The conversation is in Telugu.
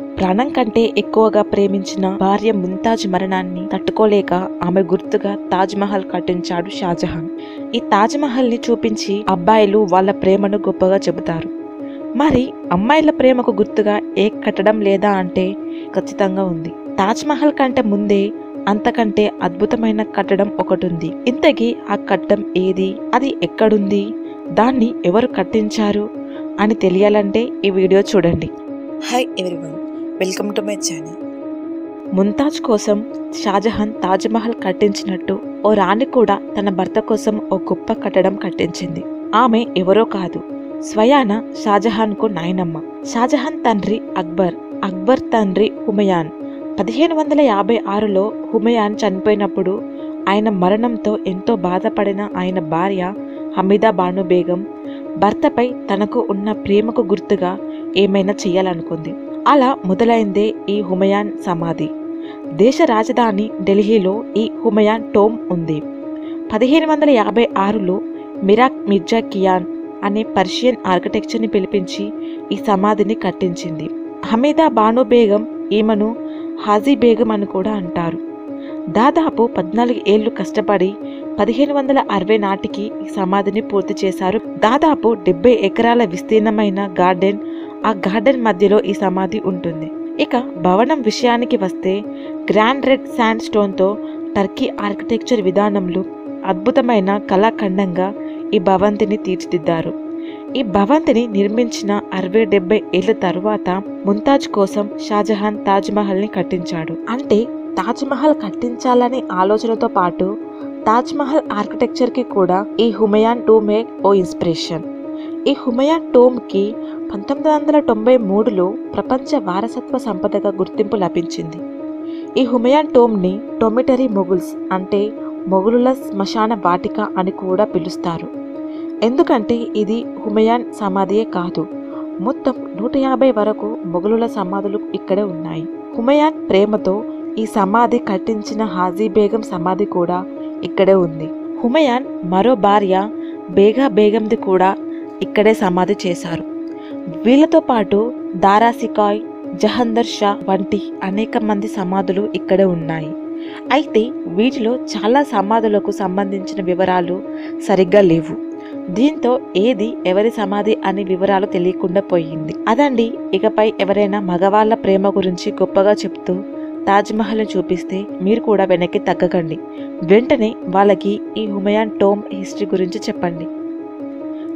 ప్రాణం కంటే ఎక్కువగా ప్రేమించిన భార్య ముంతాజ్ మరణాన్ని తట్టుకోలేక ఆమె గుర్తుగా తాజ్ మహల్ కట్టించాడు షాజహాన్. ఈ తాజ్ మహల్ని చూపించి అబ్బాయిలు వాళ్ళ ప్రేమను గొప్పగా చెబుతారు. మరి అమ్మాయిల ప్రేమకు గుర్తుగా ఏ కట్టడం లేదా అంటే ఖచ్చితంగా ఉంది. తాజ్ మహల్ కంటే ముందే అంతకంటే అద్భుతమైన కట్టడం ఒకటి ఉంది ఇంతకీ ఆ కట్టడం ఏది? అది ఎక్కడుంది? దాన్ని ఎవరు కట్టించారు? అని తెలియాలంటే ఈ వీడియో చూడండి. Hi everyone welcome to my channel Mumtaz కోసం షాజహాన్ తాజ్మహల్ కట్టించినట్టు ఓ రాణి కూడా తన భర్త కోసం ఓ గొప్ప కట్టడం కట్టించింది. ఆమె ఎవరో కాదు. స్వయాన షాజహాన్కు నాయనమ్మ. షాజహాన్ తండ్రి అక్బర్. అక్బర్ తండ్రి హుమయాన్. పదిహేను వందల యాభై ఆరులో హుమయాన్ చనిపోయినప్పుడు ఆయన మరణంతో ఎంతో బాధపడిన ఆయన భార్య హమీదా బాను బేగం భర్తపై తనకు ఉన్న ప్రేమకు గుర్తుగా ఏమైనా చేయాలనుకుంది. అలా మొదలైందే ఈ హుమయాన్ సమాధి. దేశ రాజధాని ఢిల్లీలో ఈ హుమయాన్ టోమ్ ఉంది. పదిహేను వందల యాభై ఆరులో మిరాక్ మిర్జా కియాన్ అనే పర్షియన్ ఆర్కిటెక్చర్ని పిలిపించి ఈ సమాధిని కట్టించింది. హమీదా బాను బేగం ఈమెను హాజీ బేగం అని కూడా అంటారు. దాదాపు పద్నాలుగు ఏళ్ళు కష్టపడి పదిహేను వందల అరవై నాటికి ఈ సమాధిని పూర్తి చేశారు. దాదాపు డెబ్బై ఎకరాల విస్తీర్ణమైన గార్డెన్ ఆ గార్డెన్ మధ్యలో ఈ సమాధి ఉంటుంది. ఇక భవనం విషయానికి వస్తే గ్రాండ్ రెడ్ శాండ్ స్టోన్తో టర్కీ ఆర్కిటెక్చర్ విధానంలో అద్భుతమైన కళాఖండంగా ఈ భవంతిని తీర్చిదిద్దారు. ఈ భవంతిని నిర్మించిన అరవై డెబ్బై ఏళ్ళ తరువాత ముంతాజ్ కోసం షాజహాన్ తాజ్మహల్ని కట్టించాడు. అంటే తాజ్మహల్ కట్టించాలనే ఆలోచనతో పాటు తాజ్మహల్ ఆర్కిటెక్చర్కి కూడా ఈ హుమయాన్ టోమే ఓ ఇన్స్పిరేషన్. ఈ హుమయాన్ టోమ్కి పంతొమ్మిది వందల తొంభై మూడులో ప్రపంచ వారసత్వ సంపదగా గుర్తింపు లభించింది. ఈ హుమయాన్ టోమ్ని టొమిటరీ మొగుల్స్ అంటే మొగులుల శ్మశాన వాటిక అని కూడా పిలుస్తారు. ఎందుకంటే ఇది హుమయాన్ సమాధియే కాదు మొత్తం నూట యాభై వరకు మొఘలుల సమాధులు ఇక్కడే ఉన్నాయి. హుమయాన్ ప్రేమతో ఈ సమాధి కట్టించిన హాజీ బేగం సమాధి కూడా ఇక్కడే ఉంది. హుమయాన్ మరో భార్య బేగా బేగంది కూడా ఇక్కడే సమాధి చేశారు. వీళ్ళతో పాటు దారాసికాయ్ జహందర్ షా వంటి అనేక మంది సమాధులు ఇక్కడే ఉన్నాయి. అయితే వీటిలో చాలా సమాధులకు సంబంధించిన వివరాలు సరిగ్గా లేవు. దీంతో ఏది ఎవరి సమాధి అనే వివరాలు తెలియకుండా పోయింది. అదండి ఇకపై ఎవరైనా మగవాళ్ళ ప్రేమ గురించి గొప్పగా చెప్తూ తాజ్మహల్ని చూపిస్తే మీరు కూడా వెనక్కి తగ్గకండి. వెంటనే వాళ్ళకి ఈ హుమయాన్ టోమ్ హిస్టరీ గురించి చెప్పండి.